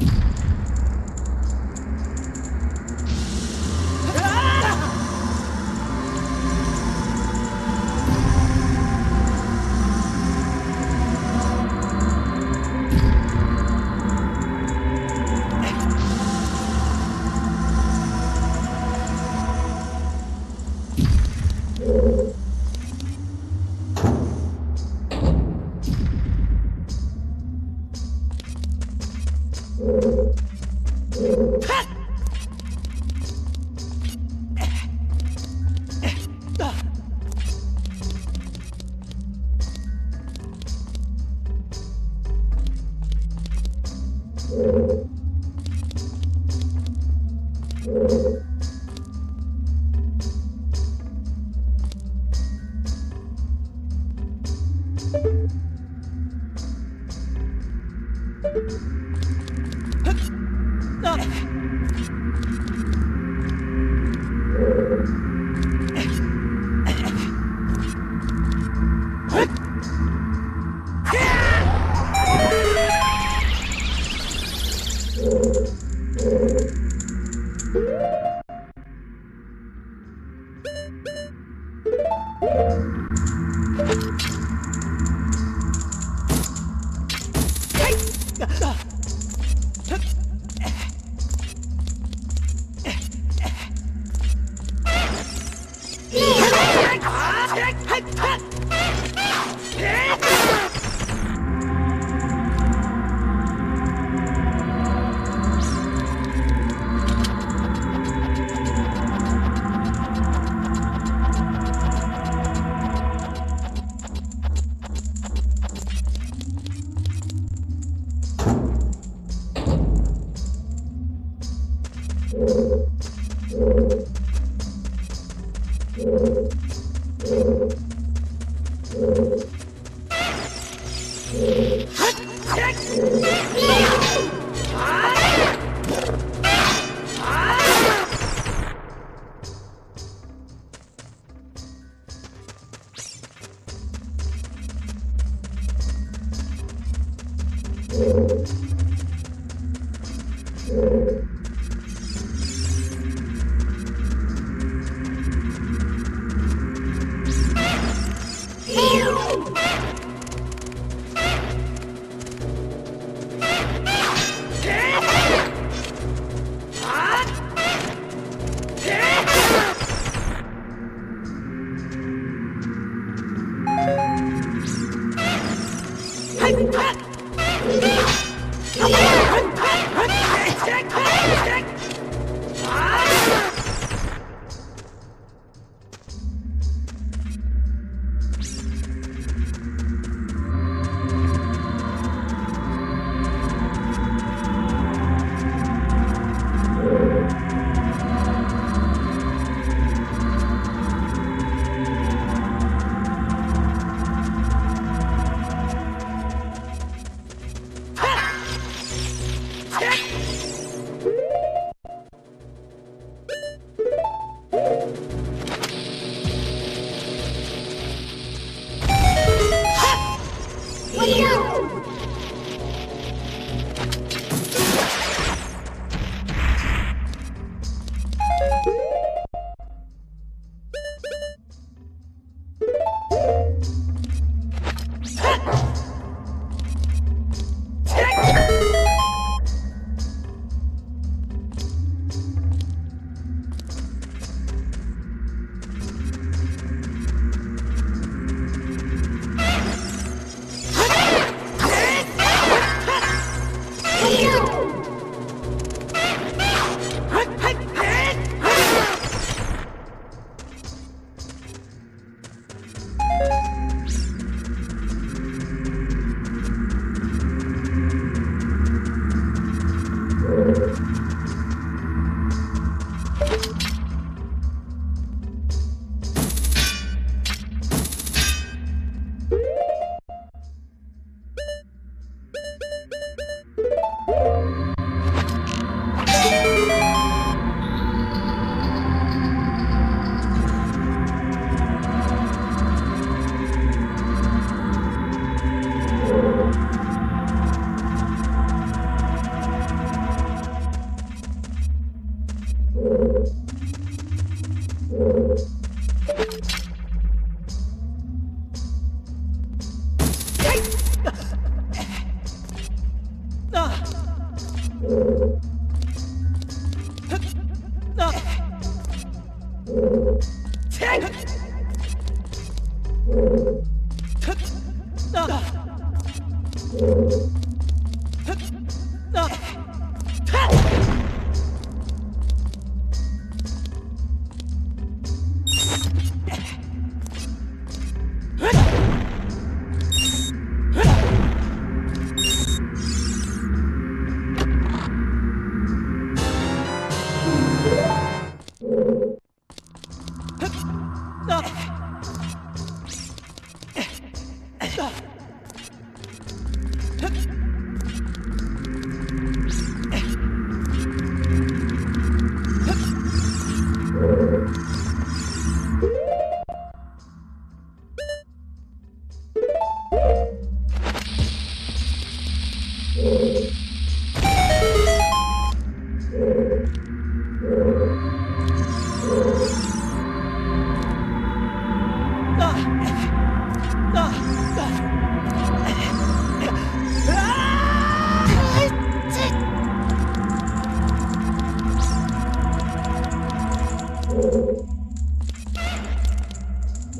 you it.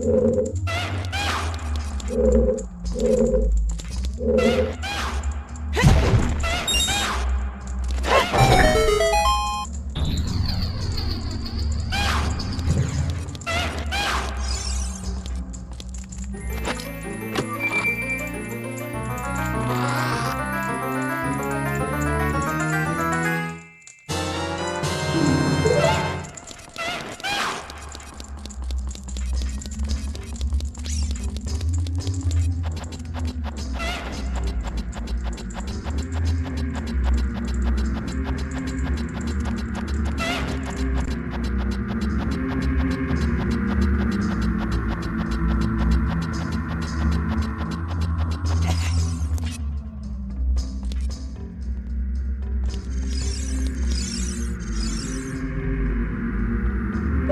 Thank you.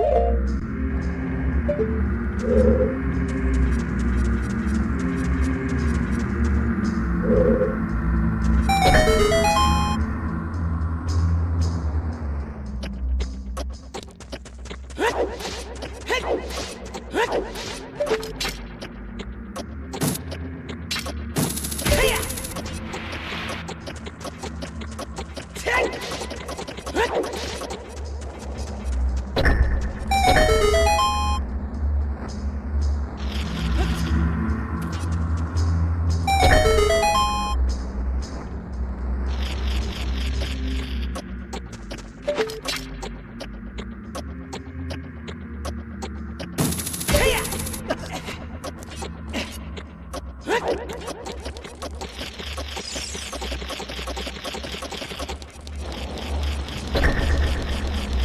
Thank you.